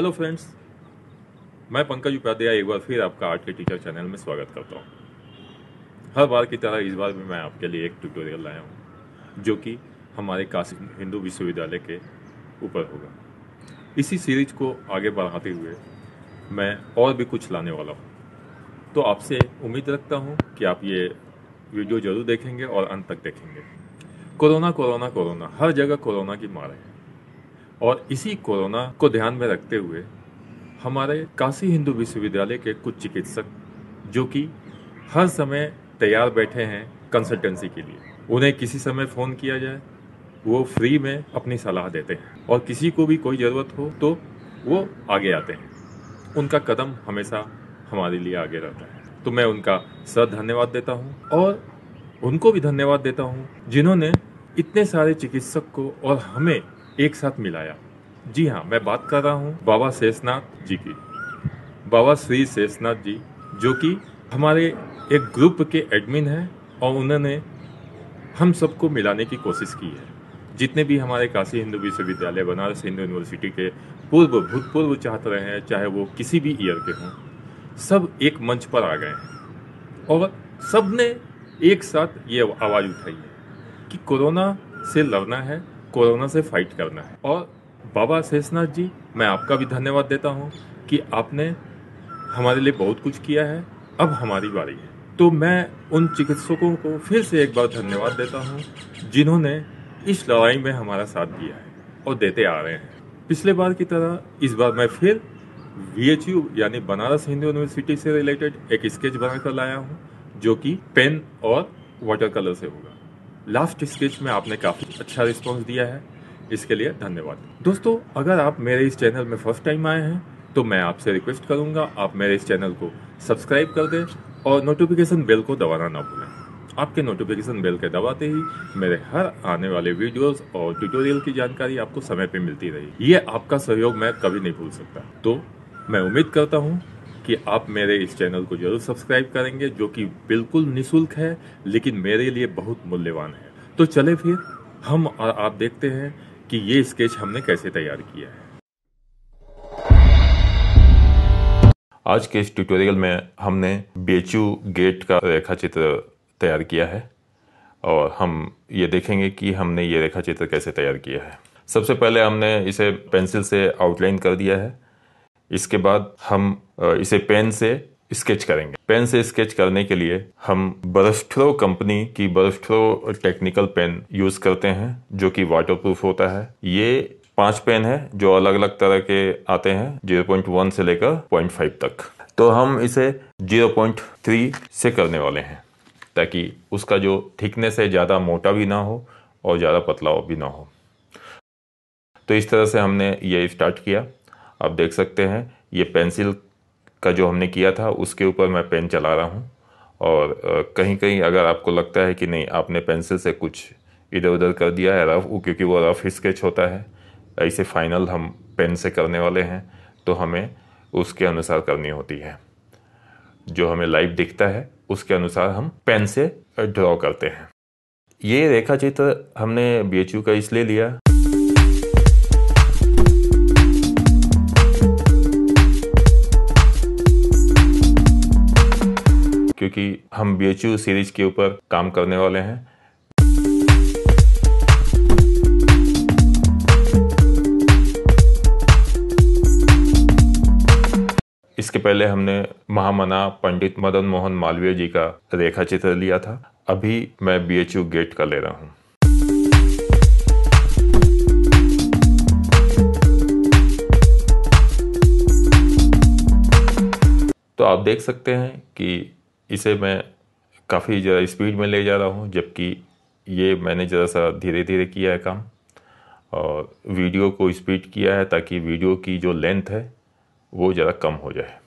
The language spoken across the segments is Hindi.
हेलो फ्रेंड्स मैं पंकज उपाध्याय एक बार फिर आपका आर्ट के टीचर चैनल में स्वागत करता हूँ। हर बार की तरह इस बार भी मैं आपके लिए एक ट्यूटोरियल लाया हूँ, जो कि हमारे काशी हिंदू विश्वविद्यालय के ऊपर होगा। इसी सीरीज़ को आगे बढ़ाते हुए मैं और भी कुछ लाने वाला हूँ। तो आपसे उम्मीद रखता हूँ कि आप ये वीडियो ज़रूर देखेंगे और अंत तक देखेंगे। कोरोना कोरोना कोरोना, हर जगह कोरोना की मार है। और इसी कोरोना को ध्यान में रखते हुए हमारे काशी हिंदू विश्वविद्यालय के कुछ चिकित्सक, जो कि हर समय तैयार बैठे हैं कंसल्टेंसी के लिए। उन्हें किसी समय फ़ोन किया जाए, वो फ्री में अपनी सलाह देते हैं। और किसी को भी कोई ज़रूरत हो तो वो आगे आते हैं। उनका कदम हमेशा हमारे लिए आगे रहता है। तो मैं उनका सर धन्यवाद देता हूँ, और उनको भी धन्यवाद देता हूँ, जिन्होंने इतने सारे चिकित्सक को और हमें एक साथ मिलाया। जी हाँ मैं बात कर रहा हूँ बाबा शेषनाथ जी की। बाबा श्री शेषनाथ जी, जो कि हमारे एक ग्रुप के एडमिन हैं और उन्होंने हम सबको मिलाने की कोशिश की है। जितने भी हमारे काशी हिंदू विश्वविद्यालय, बनारस हिंदू यूनिवर्सिटी के पूर्व, भूतपूर्व छात्र हैं, चाहे वो किसी भी ईयर के हों, सब एक मंच पर आ गए हैं। और सबने एक साथ ये आवाज़ उठाई है कि कोरोना से लड़ना है कोरोना से फाइट करना है। और बाबा शेषनाथ जी, मैं आपका भी धन्यवाद देता हूँ कि आपने हमारे लिए बहुत कुछ किया है। अब हमारी बारी है। तो मैं उन चिकित्सकों को फिर से एक बार धन्यवाद देता हूँ जिन्होंने इस लड़ाई में हमारा साथ दिया है और देते आ रहे हैं। पिछले बार की तरह इस बार मैं फिर वीएचयू यानी बनारस हिंदू यूनिवर्सिटी से रिलेटेड एक स्केच बनाकर लाया हूँ, जो कि पेन और वाटर कलर से होगा। लास्ट स्केच में आपने काफ़ी अच्छा रिस्पॉन्स दिया है। इसके लिए धन्यवाद। दोस्तों, अगर आप मेरे इस चैनल में फ़र्स्ट टाइम आए हैं तो मैं आपसे रिक्वेस्ट करूँगा, आप मेरे इस चैनल को सब्सक्राइब कर दें और नोटिफिकेशन बेल को दबाना ना भूलें। आपके नोटिफिकेशन बेल के दबाते ही मेरे हर आने वाले वीडियोस और ट्यूटोरियल की जानकारी आपको समय पे मिलती रही। ये आपका सहयोग मैं कभी नहीं भूल सकता। तो मैं उम्मीद करता हूँ कि आप मेरे इस चैनल को ज़रूर सब्सक्राइब करेंगे, जो कि बिल्कुल निशुल्क है, लेकिन मेरे लिए बहुत मूल्यवान है। तो चले फिर, हम आप देखते हैं कि ये स्केच हमने कैसे तैयार किया है। आज के इस ट्यूटोरियल में हमने बेचू गेट का रेखा चित्र तैयार किया है, और हम ये देखेंगे कि हमने ये रेखा चित्र कैसे तैयार किया है। सबसे पहले हमने इसे पेंसिल से आउटलाइन कर दिया है। इसके बाद हम इसे पेन से स्केच करेंगे। पेन से स्केच करने के लिए हम बरस्ट्रो कंपनी की बरस्ट्रो टेक्निकल पेन यूज़ करते हैं, जो कि वाटरप्रूफ होता है। ये पाँच पेन है, जो अलग अलग तरह के आते हैं 0.1 से लेकर 0.5 तक। तो हम इसे 0.3 से करने वाले हैं, ताकि उसका जो थिकनेस है ज़्यादा मोटा भी ना हो और ज़्यादा पतला भी ना हो। तो इस तरह से हमने ये स्टार्ट किया। आप देख सकते हैं, ये पेंसिल का जो हमने किया था, उसके ऊपर मैं पेन चला रहा हूँ। और कहीं कहीं अगर आपको लगता है कि नहीं, आपने पेंसिल से कुछ इधर उधर कर दिया है, रफ, क्योंकि वो रफ स्केच होता है, ऐसे फाइनल हम पेन से करने वाले हैं तो हमें उसके अनुसार करनी होती है। जो हमें लाइव दिखता है, उसके अनुसार हम पेन से ड्रॉ करते हैं। ये रेखा चित्र हमने बीएचयू का इसलिए लिया क्योंकि हम बीएचयू सीरीज़ के ऊपर काम करने वाले हैं। इसके पहले हमने महामना पंडित मदन मोहन मालवीय जी का रेखा चित्र लिया था। अभी मैं बीएचयू गेट का ले रहा हूँ। तो आप देख सकते हैं कि इसे मैं काफ़ी ज़रा स्पीड में ले जा रहा हूँ, जबकि ये मैंने ज़रा सा धीरे धीरे किया है काम और वीडियो को स्पीड किया है ताकि वीडियो की जो लेंथ है, वो ज़रा कम हो जाए।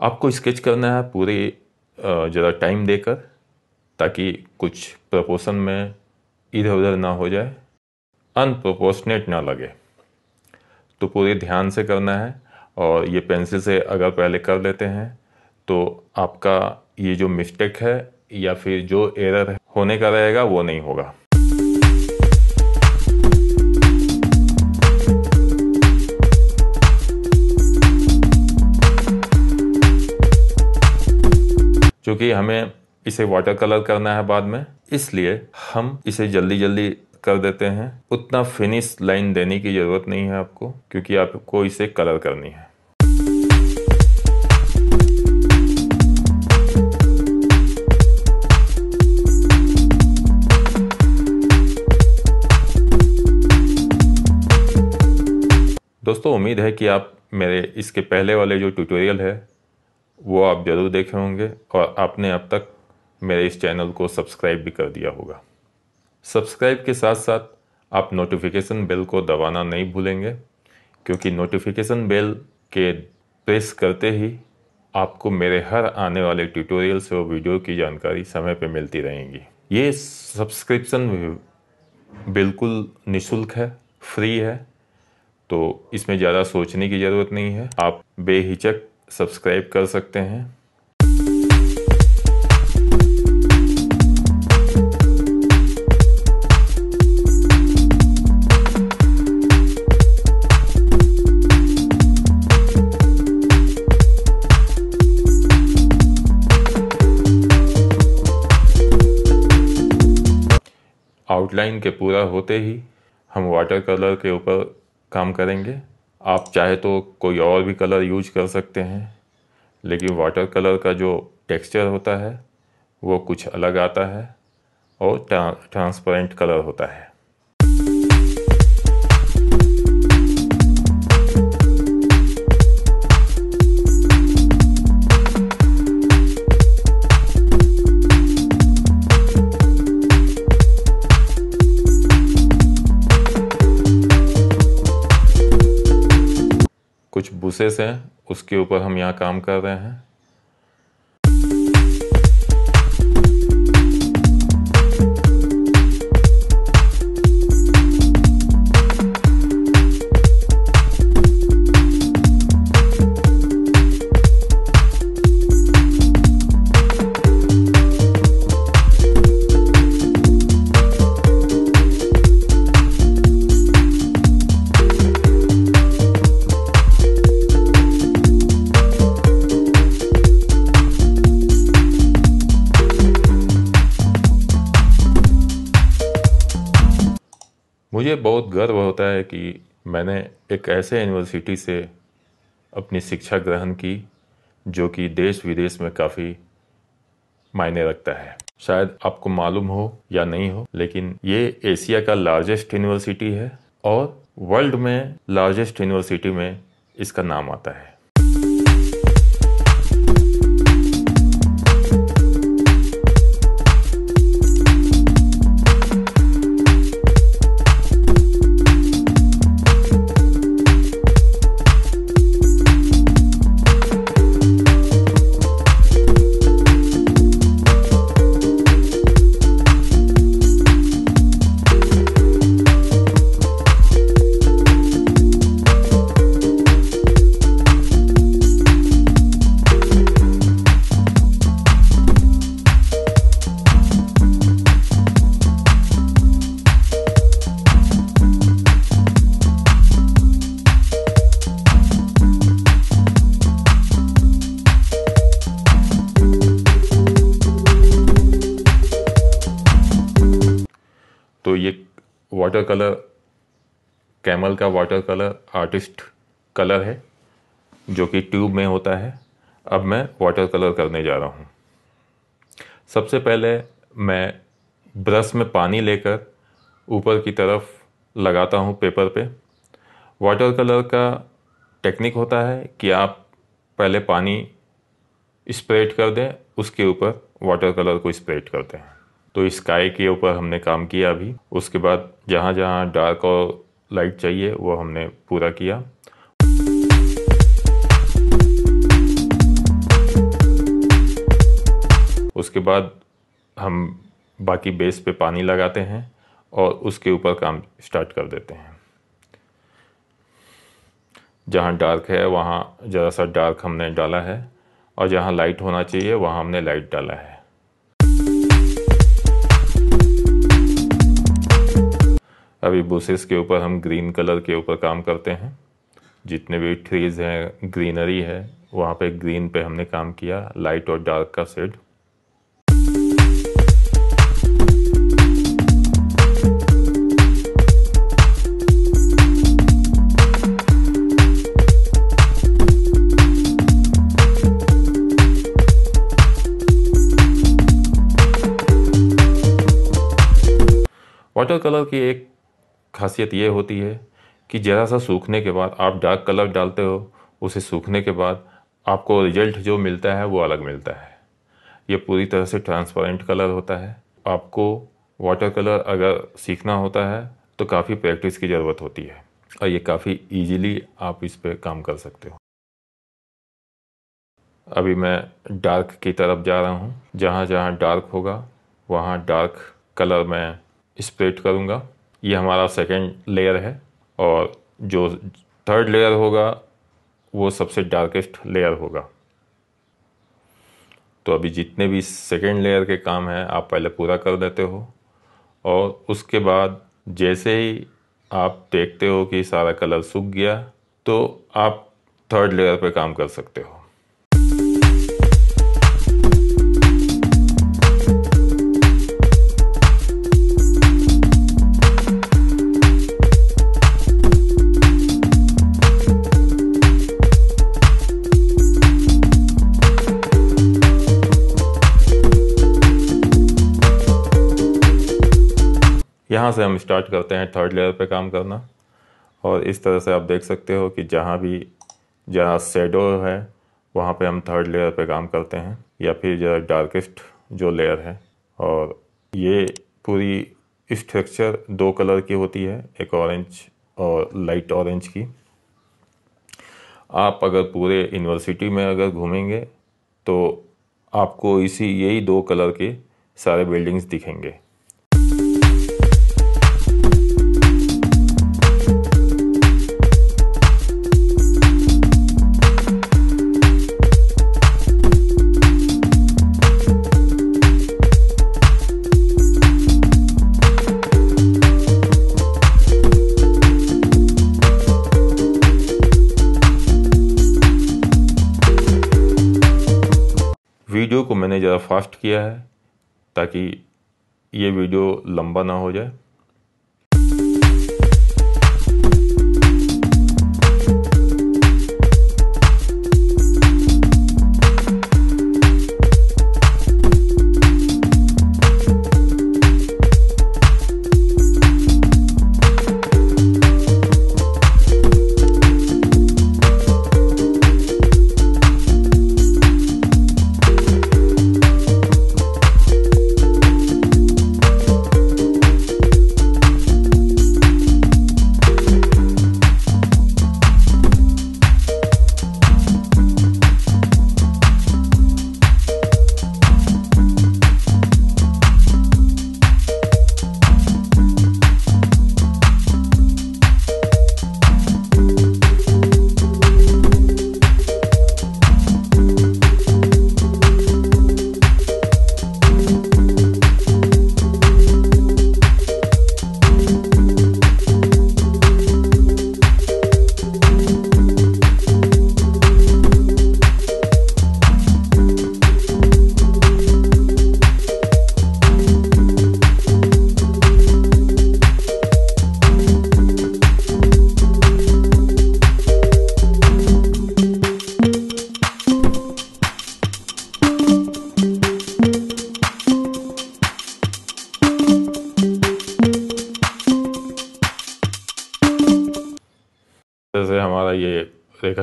आपको स्केच करना है पूरे ज़रा टाइम देकर, ताकि कुछ प्रपोशन में इधर उधर ना हो जाए। अनप्रोपोर्शनेट ना लगे। तो पूरे ध्यान से करना है और ये पेंसिल से अगर पहले कर लेते हैं तो आपका ये जो मिस्टेक है या फिर जो एरर होने का रहेगा, वो नहीं होगा। क्योंकि हमें इसे वाटर कलर करना है बाद में, इसलिए हम इसे जल्दी जल्दी कर देते हैं। उतना फिनिश लाइन देने की ज़रूरत नहीं है आपको, क्योंकि आपको इसे कलर करनी है। दोस्तों, उम्मीद है कि आप मेरे इसके पहले वाले जो ट्यूटोरियल है, वो आप ज़रूर देखे होंगे और आपने अब तक मेरे इस चैनल को सब्सक्राइब भी कर दिया होगा। सब्सक्राइब के साथ साथ आप नोटिफिकेशन बेल को दबाना नहीं भूलेंगे, क्योंकि नोटिफिकेशन बेल के प्रेस करते ही आपको मेरे हर आने वाले ट्यूटोरियल्स और वीडियो की जानकारी समय पर मिलती रहेंगी। ये सब्सक्रिप्शन बिल्कुल निशुल्क है फ्री है तो इसमें ज़्यादा सोचने की ज़रूरत नहीं है। आप बेहिचक सब्सक्राइब कर सकते हैं। आउटलाइन के पूरा होते ही हम वाटर कलर के ऊपर काम करेंगे। आप चाहे तो कोई और भी कलर यूज़ कर सकते हैं, लेकिन वाटर कलर का जो टेक्सचर होता है, वो कुछ अलग आता है और ट्रांसपेरेंट कलर होता है। कुछ बुसेस हैं उसके ऊपर हम यहाँ काम कर रहे हैं। गर्व होता है कि मैंने एक ऐसे यूनिवर्सिटी से अपनी शिक्षा ग्रहण की जो कि देश विदेश में काफ़ी मायने रखता है। शायद आपको मालूम हो या नहीं हो, लेकिन ये एशिया का लार्जेस्ट यूनिवर्सिटी है और वर्ल्ड में लार्जेस्ट यूनिवर्सिटी में इसका नाम आता है। वाटर कलर कैमल का वाटर कलर आर्टिस्ट कलर है, जो कि ट्यूब में होता है। अब मैं वाटर कलर करने जा रहा हूँ। सबसे पहले मैं ब्रश में पानी लेकर ऊपर की तरफ़ लगाता हूँ पेपर पे। वाटर कलर का टेक्निक होता है कि आप पहले पानी स्प्रेड कर दें, उसके ऊपर वाटर कलर को स्प्रेड करते हैं तो स्काई के ऊपर हमने काम किया अभी। उसके बाद जहाँ जहाँ डार्क और लाइट चाहिए, वो हमने पूरा किया। उसके बाद हम बाकी बेस पे पानी लगाते हैं और उसके ऊपर काम स्टार्ट कर देते हैं। जहाँ डार्क है, वहाँ ज़रा सा डार्क हमने डाला है और जहाँ लाइट होना चाहिए, वहाँ हमने लाइट डाला है। अभी बुसेस के ऊपर हम ग्रीन कलर के ऊपर काम करते हैं। जितने भी ट्रीज हैं ग्रीनरी है, वहाँ पे ग्रीन पे हमने काम किया लाइट और डार्क का शेड वाटर कलर की एक खासियत ये होती है कि ज़रा सा सूखने के बाद आप डार्क कलर डालते हो, उसे सूखने के बाद आपको रिज़ल्ट जो मिलता है वो अलग मिलता है। ये पूरी तरह से ट्रांसपेरेंट कलर होता है। आपको वाटर कलर अगर सीखना होता है तो काफ़ी प्रैक्टिस की ज़रूरत होती है और ये काफ़ी इजीली आप इस पर काम कर सकते हो। अभी मैं डार्क की तरफ़ जा रहा हूँ। जहाँ जहाँ डार्क होगा, वहाँ डार्क कलर मैं स्प्रेड करूँगा। ये हमारा सेकेंड लेयर है और जो थर्ड लेयर होगा, वो सबसे डार्केस्ट लेयर होगा। तो अभी जितने भी सेकेंड लेयर के काम हैं, आप पहले पूरा कर देते हो और उसके बाद जैसे ही आप देखते हो कि सारा कलर सूख गया तो आप थर्ड लेयर पे काम कर सकते हो। यहाँ से हम स्टार्ट करते हैं थर्ड लेयर पे काम करना। और इस तरह से आप देख सकते हो कि जहाँ भी, जहाँ शेडो है, वहाँ पे हम थर्ड लेयर पे काम करते हैं, या फिर जरा डार्केस्ट जो लेयर है। और ये पूरी स्ट्रक्चर दो कलर की होती है, एक ऑरेंज और लाइट ऑरेंज की। आप अगर पूरे यूनिवर्सिटी में अगर घूमेंगे तो आपको इसी, यही दो कलर के सारे बिल्डिंग्स दिखेंगे। ज़रा फास्ट किया है ताकि ये वीडियो लंबा ना हो जाए।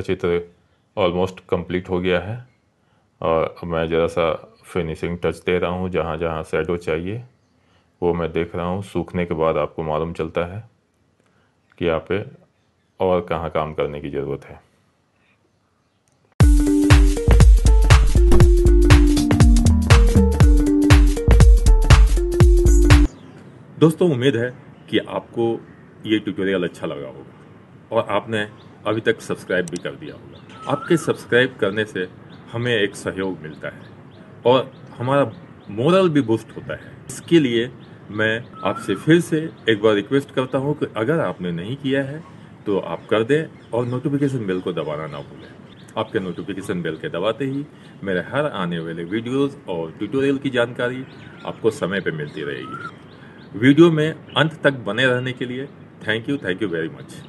रेखा चित्र ऑलमोस्ट कंप्लीट हो गया है और मैं ज़रा सा फिनिशिंग टच दे रहा हूँ, जहाँ जहाँ शेडो चाहिए, वो मैं देख रहा हूँ। सूखने के बाद आपको मालूम चलता है कि यहाँ पे और कहाँ काम करने की ज़रूरत है। दोस्तों, उम्मीद है कि आपको ये ट्यूटोरियल अच्छा लगा होगा और आपने अभी तक सब्सक्राइब भी कर दिया होगा। आपके सब्सक्राइब करने से हमें एक सहयोग मिलता है और हमारा मोरल भी बूस्ट होता है। इसके लिए मैं आपसे फिर से एक बार रिक्वेस्ट करता हूँ कि अगर आपने नहीं किया है तो आप कर दें और नोटिफिकेशन बेल को दबाना ना भूलें। आपके नोटिफिकेशन बेल के दबाते ही मेरे हर आने वाले वीडियोस और ट्यूटोरियल की जानकारी आपको समय पे मिलती रहेगी। वीडियो में अंत तक बने रहने के लिए thank you thank you very much